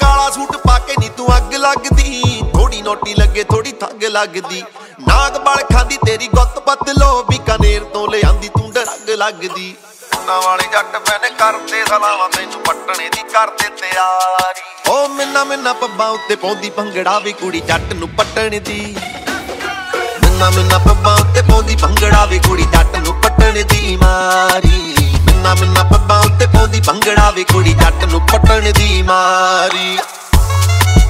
ਕਾਲਾ ਸੂਟ ਪਾ ਕੇ ਨੀ ਤੂੰ ਅੱਗ ਲੱਗਦੀ। ਥੋੜੀ ਨੋਟੀ ਲੱਗੇ, ਥੋੜੀ ਥੱਗ ਲੱਗਦੀ। ਨਾਗ ਬਲ ਖਾਂਦੀ, ਤੇਰੀ ਗੁੱਤ ਬਦਲੋ ਬੀਕਾਨੇਰ ਤੋਂ ਲਿਆਂਦੀ, ਤੂੰ ਡਰਗ ਲੱਗਦੀ। ਨਾ ਵਾਲੇ ਜੱਟ ਮੈਨੇ ਕਰਦੇ ਸਲਾਵਾਂ, ਤੈਨੂੰ ਪੱਟਣੇ ਦੀ ਕਰਦੇ ਤਿਆਰੀ ਓ ਮਿੰਨਾ ਮਿੰਨਾ ਪੱਬਾਂ ਉੱਤੇ ਪਾਉਂਦੀ, ਭੰਗੜਾ ਵੀ ਕੁੜੀ ਜੱਟ ਨੂੰ ਪੱਟਣ ਦੀ। ਮਿੰਨਾ ਮਿੰਨਾ ਪੱਬਾਂ ਉੱਤੇ ਪਾਉਂਦੀ, ਭੰਗੜਾ ਵੀ ਕੁੜੀ ਜੱਟ ਨੂੰ ਪੱਟਣ ਦੀ ਮਾਰੀ। ਮਿੰਨਾ ਮਿੰਨਾ ਕੁੜੀ ਜੱਟ ਨੂੰ ਪੱਟਣ ਦੀ ਮਾਰੀ।